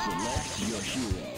Select your heroes.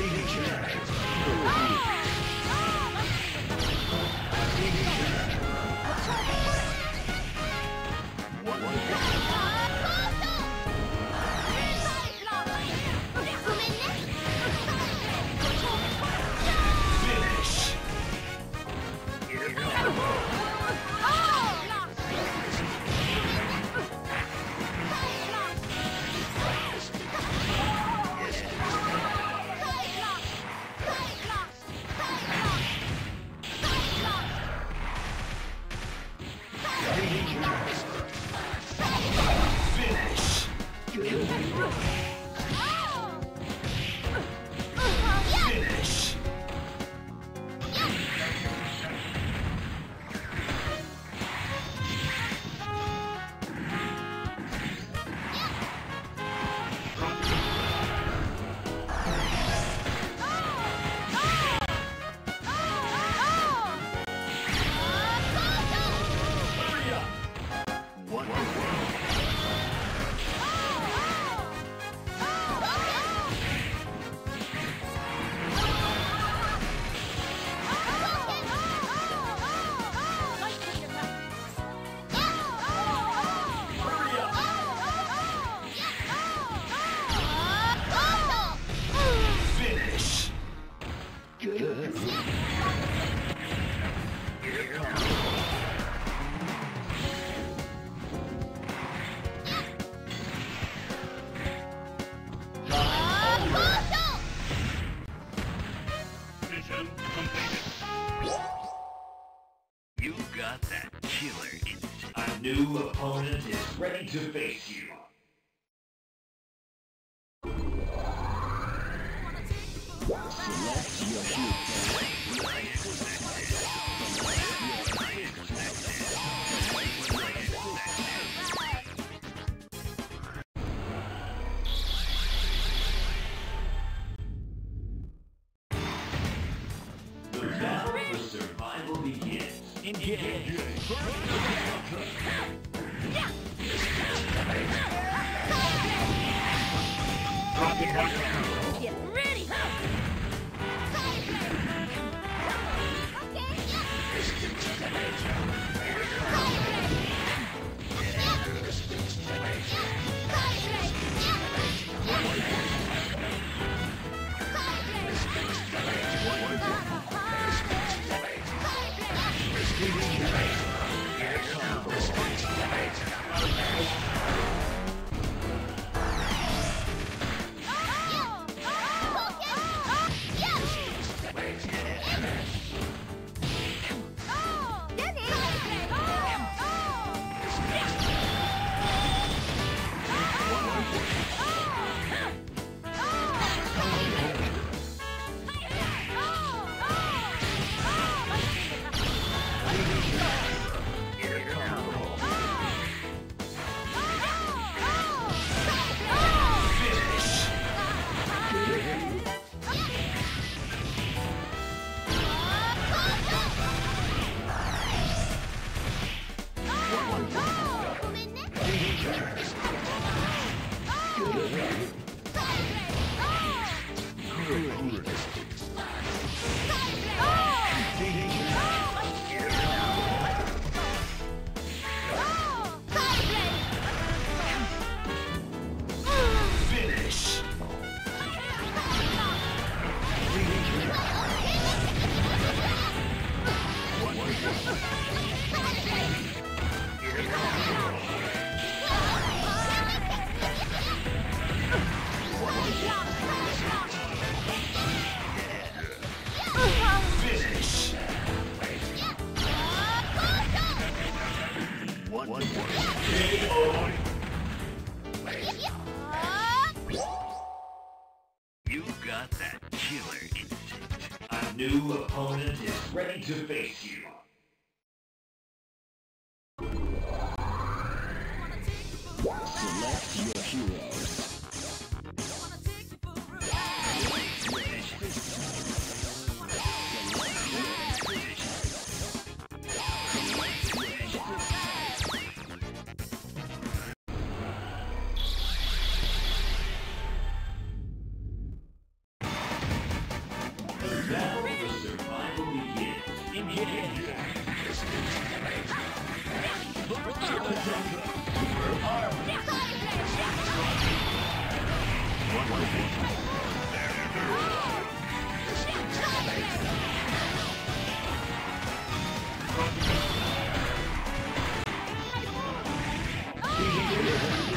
Finish. Survival begins. Engage. Get ready. Okay. Finish! to face you. Select your heroes. やったー!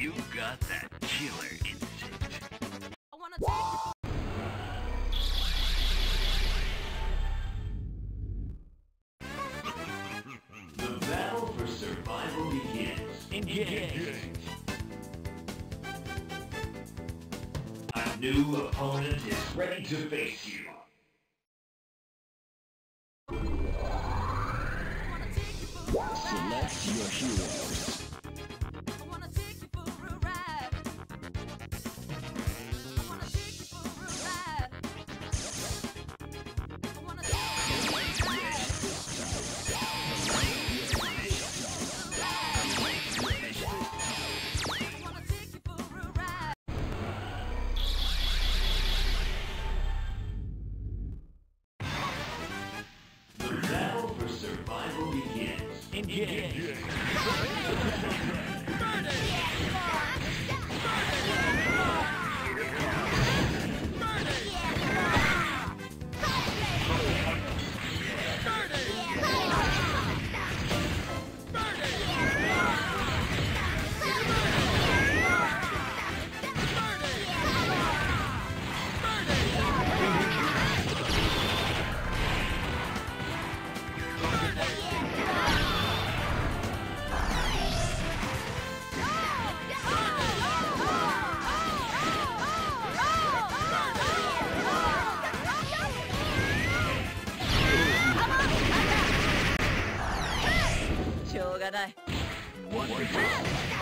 You got that killer instinct. I wanna take The battle for survival begins. Engage. A new opponent is ready to face you. Engage. Engage. Boy.